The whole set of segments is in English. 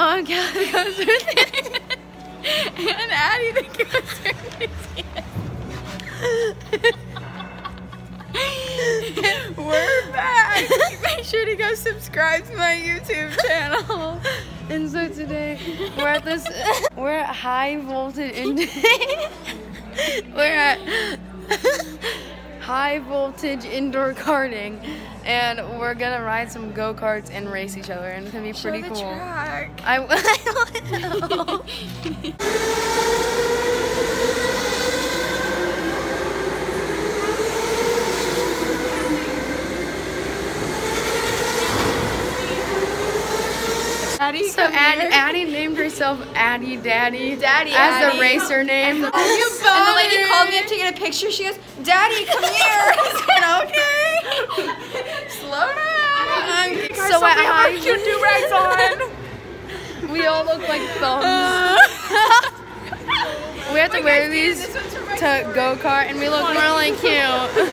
I'm Callie the Coaster Enthusiast. and Addie Enthusiast. We're back. Make sure to go subscribe to my YouTube channel. And so today we're at this we're at high voltage we're at high voltage indoor karting and we're gonna ride some go-karts and race each other and it's gonna be pretty the cool. track. I, I Addie, So Addie, named herself Addie Daddy. Daddy as Addie. the racer name. You and the lady called me up to get a picture. She goes, Daddy, come here. I said, okay. Slow down. so at high, cute do-rags on. we all look like thumbs. we have to wear these to go kart, and we look more like cute.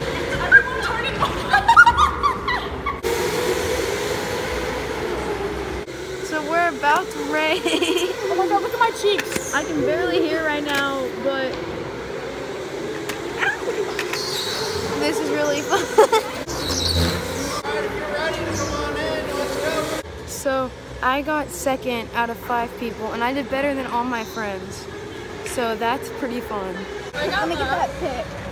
So we're about to race. Oh my god, look at my cheeks. I can barely hear right now, but this is really fun. So I got second out of five people, and I did better than all my friends. So that's pretty fun. Let me get that pic.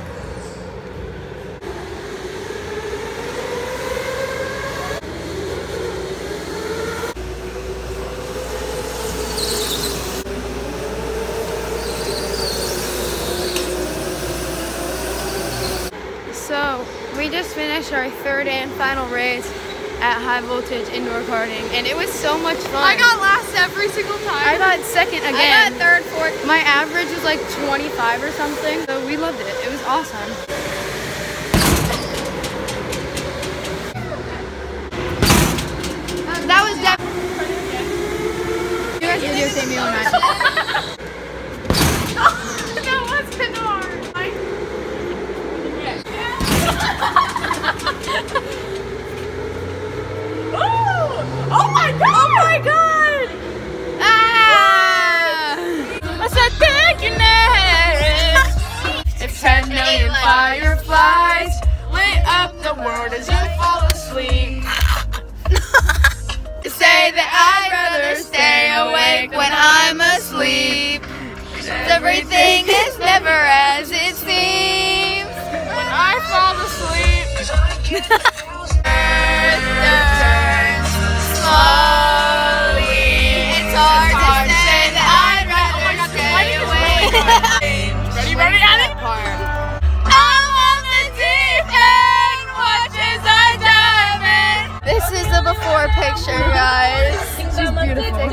So we just finished our third and final race at high voltage indoor karting, and it was so much fun. I got last every single time. I got second again. I got third, fourth. My average was like 25 or something, so we loved it. It was awesome. That was definitely. You guys videotape me on that. Fireflies lit up the world as you fall asleep. Say that I'd rather stay awake when I'm asleep. Everything is never as it seems. When I fall asleep, picture, guys. She's beautiful.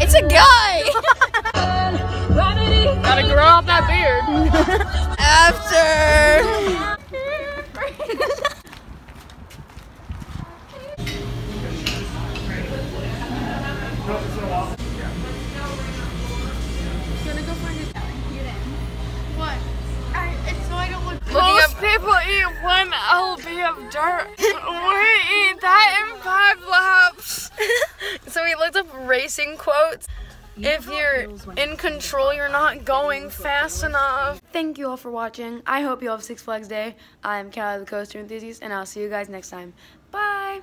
It's a guy. Gotta grow out that beard. After. What? So I don't look. Most people eat one lb of dirt. we eat that in five. So we looked up racing quotes. If you're in control, you're not going fast enough. Thank you all for watching. I hope you all have Six Flags Day. I'm Callie the Coaster Enthusiast, and I'll see you guys next time. Bye.